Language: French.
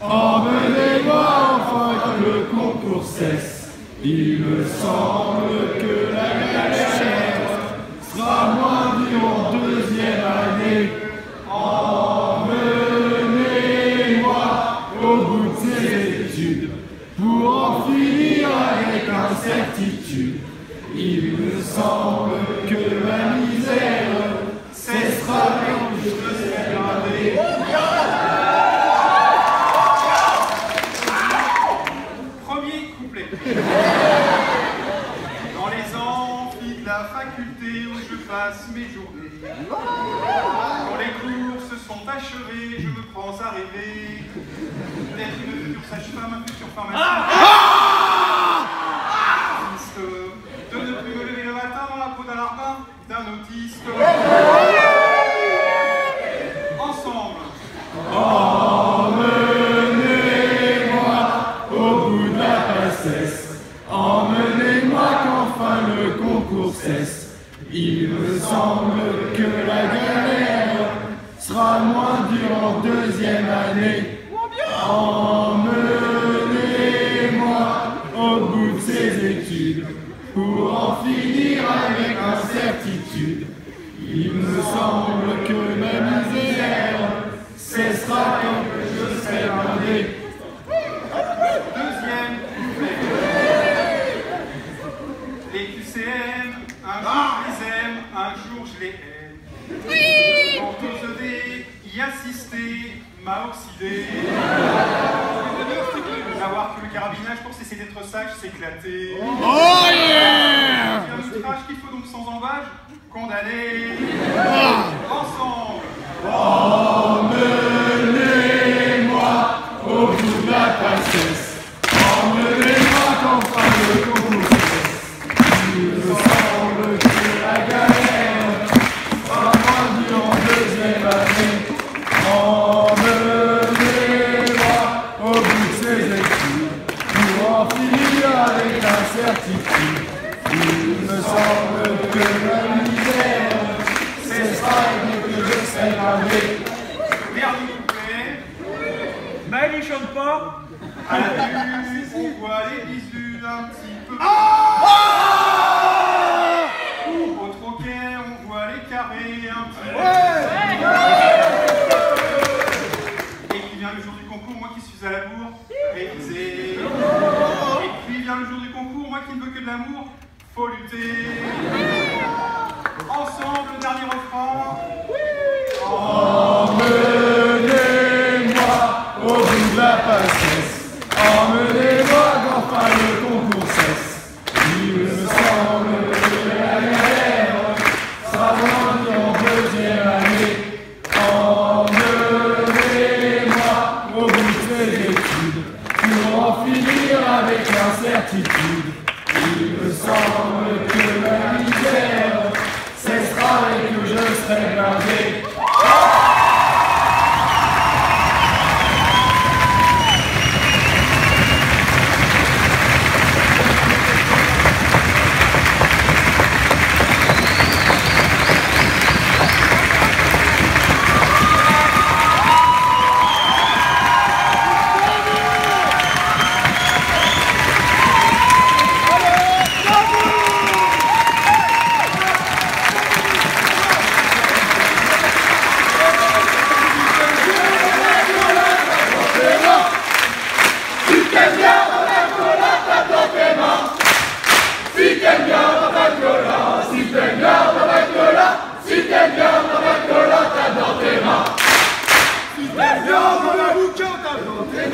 Emmenez-moi enfin que le concours cesse. Il me semble que la galère sera moins en deuxième année. Emmenez-moi au bout de ces études pour en finir avec incertitude. Il me semble que ma misère cessera quand je serai gravé. Premier couplet. Dans les amphis de la faculté où je passe mes journées, quand les cours se sont achevés, je me prends à rêver d'être une future sage-femme, un futur pharmacien. Autiste, De ne plus me lever le matin dans la peau d'un larbin, d'un autiste. Ensemble. Au bout de la emmenez-moi qu'enfin le Il me semble que la galère sera moins dure en deuxième année. Emmenez-moi au bout de ces études pour en finir avec incertitude. Il me semble que ma misère cessera quand je serai. Deuxième couplet. Les QCM, un jour je les aime, un jour je les hais. Quand oser y assister, m'a oxydé. Savoir que le carabinage pour cesser d'être sage s'éclater. Oh yeah C'est un outrage qu'il faut donc sans embâche condamner. Ensemble. Il me semble que cessera et que je. Maël, il chante pas on voit les visuels un petit peu. Au troquet, on voit les carrés un petit peu. Et puis vient le jour du concours, moi qui suis à la bourre. Et puis vient le jour du concours, moi qui ne veux que de l'amour, Ensemble, le dernier refrain. Emmenez-moi au bout de la passesse. Emmenez-moi qu'enfin le concours cesse. Il me semble que la galère sera en deuxième année. Emmenez-moi au bout de ces études pour en finir avec l'incertitude.